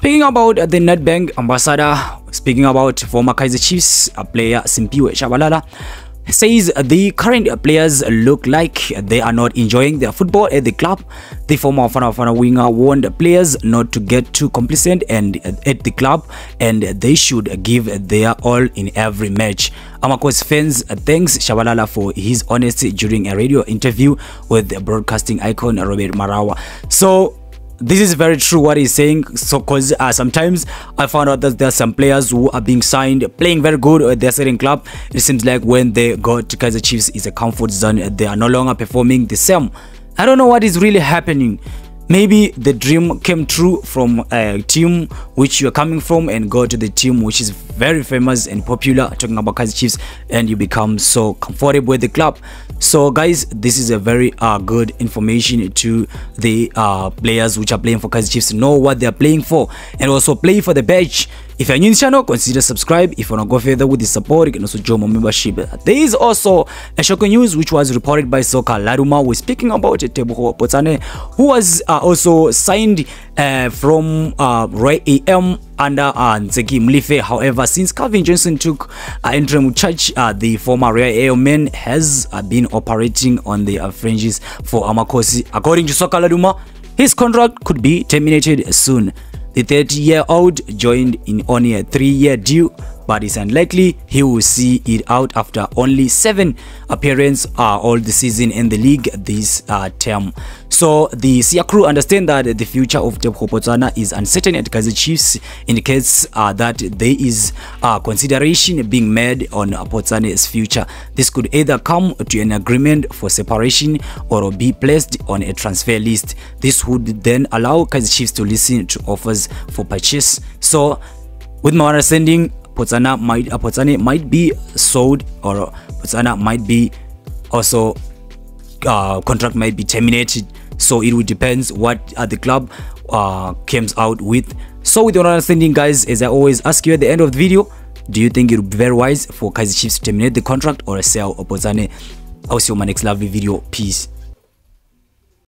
Speaking about the Nedbank ambassador, speaking about former Kaizer Chiefs player Siphiwe Shabalala, says the current players look like they are not enjoying their football at the club. The former Bafana Bafana winger warned players not to get too complacent and at the club and they should give their all in every match. Amakhosi fans thanks Shabalala for his honesty during a radio interview with broadcasting icon Robert Marawa. So this is very true what he's saying so because uh, sometimes i found out that there are some players who are being signed playing very good at their certain club. It seems like when they go to kaizer chiefs is a comfort zone they are no longer performing the same. I don't know what is really happening maybe the dream came true from a team which you're coming from and go to the team which is very famous and popular. Talking about Kaizer Chiefs and you become so comfortable with the club. So guys this is a very uh, good information to the uh, players which are playing for Kaizer Chiefs know what they're playing for and also play for the badge if you're new in the channel, consider subscribe. If you want to go further with the support, you can also join my membership. There is also a shocking news which was reported by Soka Laruma. We're speaking about Tebuho Potane, who was uh, also signed uh, from uh, Roy AM under uh, Nzeki Mlife. However, since Calvin Johnson took uh, interim charge, uh, the former Roy AM man has uh, been operating on the uh, fringes for Amakosi. According to Soka Laruma, his contract could be terminated soon. The 30-year-old joined in only a three-year deal, but it's unlikely he will see it out after only seven appearances all the season in the league this uh, term. So the Sia crew understand that the future of Teboho Potsane is uncertain and Kaizer Chiefs indicates uh, that there is uh, consideration being made on Potsane's future. This could either come to an agreement for separation or be placed on a transfer list. This would then allow Kaizer Chiefs to listen to offers for purchase. So with my understanding, Potsane might uh, Potsane might be sold or Potsane might be also uh, contract might be terminated so it will depends what uh, the club uh, comes out with. So with your understanding guys as i always ask you at the end of the video do you think it would be very wise for kaizer chiefs to terminate the contract or sell Potsane i'll see you in my next lovely video. Peace